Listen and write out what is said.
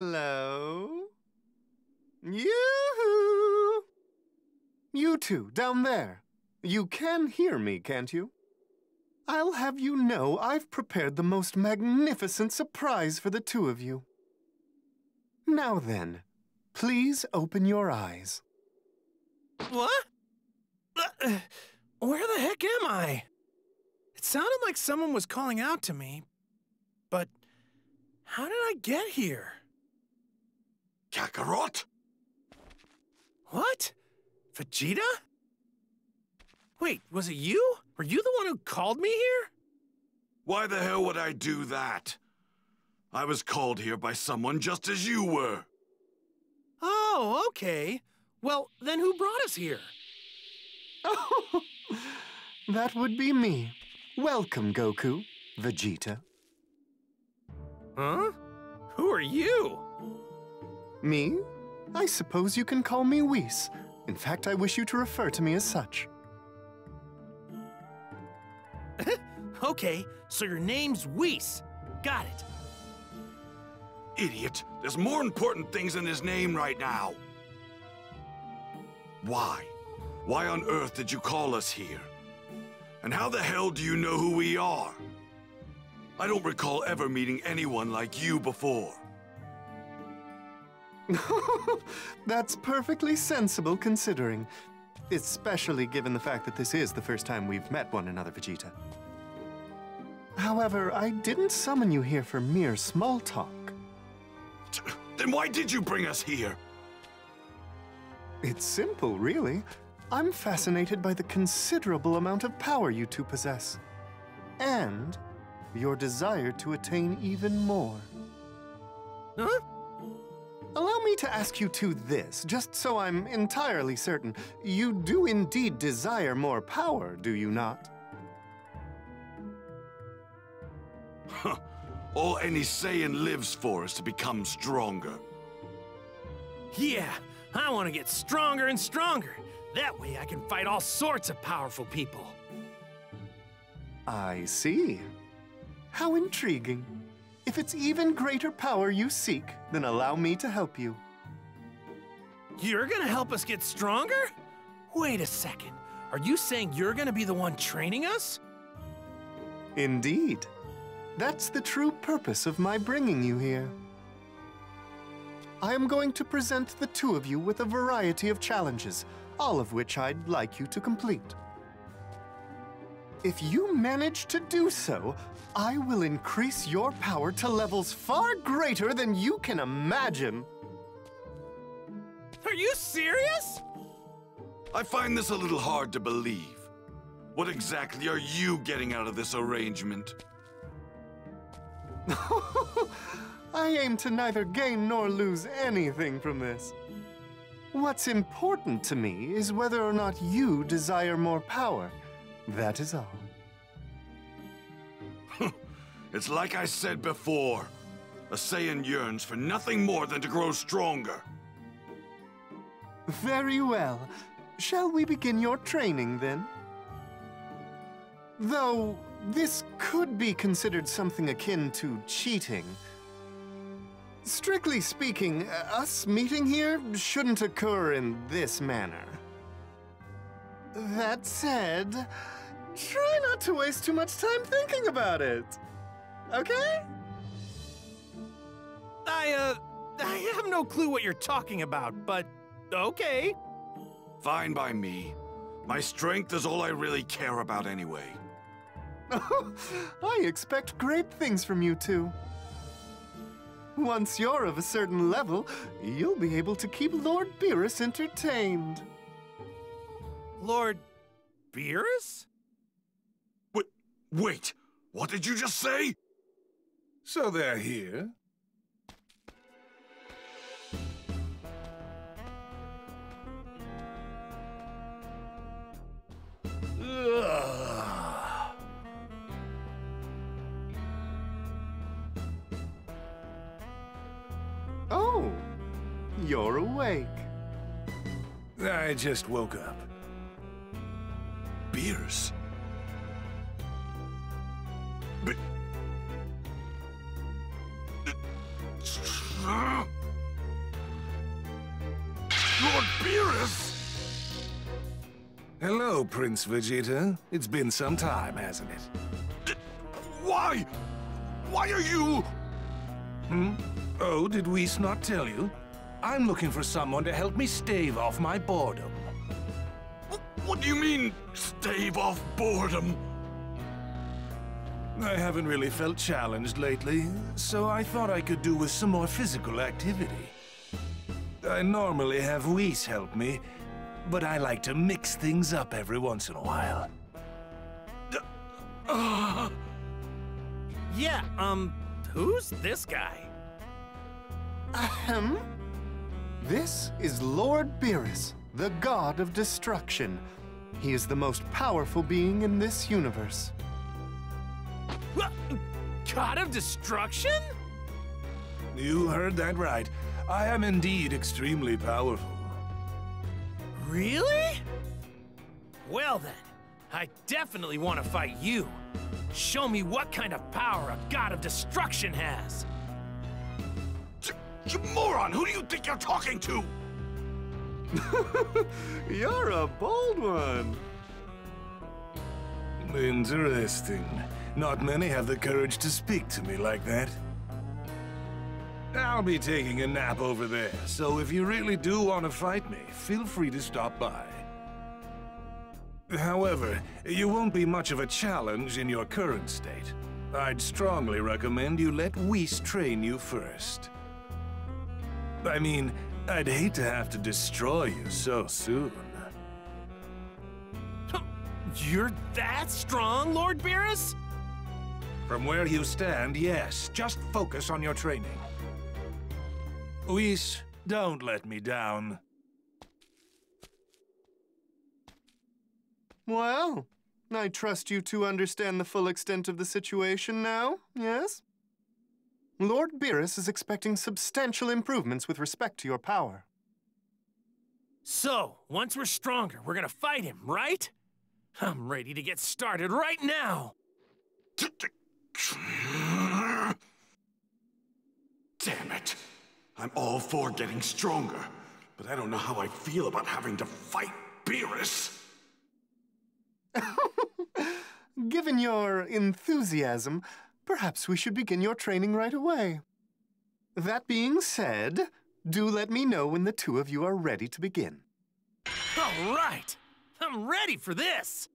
Hello? Yoo-hoo! You two, down there. You can hear me, can't you? I'll have you know I've prepared the most magnificent surprise for the two of you. Now then, please open your eyes. What? Where the heck am I? It sounded like someone was calling out to me, but how did I get here? Kakarot? What? Vegeta? Wait, was it you? Were you the one who called me here? Why the hell would I do that? I was called here by someone just as you were. Oh, okay. Well, then who brought us here? Oh, that would be me. Welcome, Goku, Vegeta. Huh? Who are you? Me? I suppose you can call me Whis. In fact, I wish you to refer to me as such. okay, so your name's Whis. Got it. Idiot, there's more important things in his name right now. Why? Why on earth did you call us here? And how the hell do you know who we are? I don't recall ever meeting anyone like you before. That's perfectly sensible considering. Especially given the fact that this is the first time we've met one another, Vegeta. However, I didn't summon you here for mere small talk. Then why did you bring us here? It's simple, really. I'm fascinated by the considerable amount of power you two possess. And your desire to attain even more. Huh? Allow me to ask you to this, just so I'm entirely certain. You do indeed desire more power, do you not? All any Saiyan lives for is to become stronger. Yeah, I want to get stronger and stronger. That way I can fight all sorts of powerful people. I see. How intriguing. If it's even greater power you seek, then allow me to help you. You're gonna help us get stronger? Wait a second. Are you saying you're gonna be the one training us? Indeed. That's the true purpose of my bringing you here. I am going to present the two of you with a variety of challenges, all of which I'd like you to complete. If you manage to do so, I will increase your power to levels far greater than you can imagine. Are you serious? I find this a little hard to believe. What exactly are you getting out of this arrangement? I aim to neither gain nor lose anything from this. What's important to me is whether or not you desire more power. That is all. it's like I said before. A Saiyan yearns for nothing more than to grow stronger. Very well. Shall we begin your training then? Though, this could be considered something akin to cheating. Strictly speaking, uh, us meeting here shouldn't occur in this manner. That said, try not to waste too much time thinking about it. Okay? I, uh, I have no clue what you're talking about, but okay. Fine by me. My strength is all I really care about anyway. I expect great things from you two. Once you're of a certain level, you'll be able to keep Lord Beerus entertained. Lord Beerus? Wait, wait, what did you just say? So they're here? Oh, you're awake. I just woke up. Beerus. But... Lord Beerus! Hello, Prince Vegeta. It's been some time, hasn't it? Why? Why are you... Hmm? Oh, did Whis not tell you? I'm looking for someone to help me stave off my boredom. What do you mean, stave off boredom? I haven't really felt challenged lately, so I thought I could do with some more physical activity. I normally have Whis help me, but I like to mix things up every once in a while. Uh, Yeah, um, who's this guy? Ahem. This is Lord Beerus, the god of destruction. He is the most powerful being in this universe. God of Destruction? You heard that right. I am indeed extremely powerful. Really? Well then, I definitely want to fight you. Show me what kind of power a God of Destruction has. you moron! Who do you think you're talking to? You're a bold one. Interesting. Not many have the courage to speak to me like that. I'll be taking a nap over there, so if you really do want to fight me, feel free to stop by. However, you won't be much of a challenge in your current state. I'd strongly recommend you let Whis train you first. I mean, I'd hate to have to destroy you so soon. You're that strong, Lord Beerus? From where you stand, yes. Just focus on your training. Whis, don't let me down. Well, I trust you two understand the full extent of the situation now, yes? Lord Beerus is expecting substantial improvements with respect to your power. So, once we're stronger, we're gonna fight him, right? I'm ready to get started right now. Damn it. I'm all for getting stronger, but I don't know how I feel about having to fight Beerus. Given your enthusiasm, perhaps we should begin your training right away. That being said, do let me know when the two of you are ready to begin. All right, I'm ready for this.